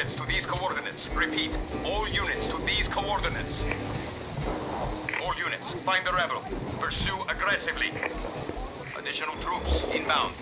units to these coordinates. Repeat, all units to these coordinates. All units, find the rebel. Pursue aggressively. Additional troops inbound.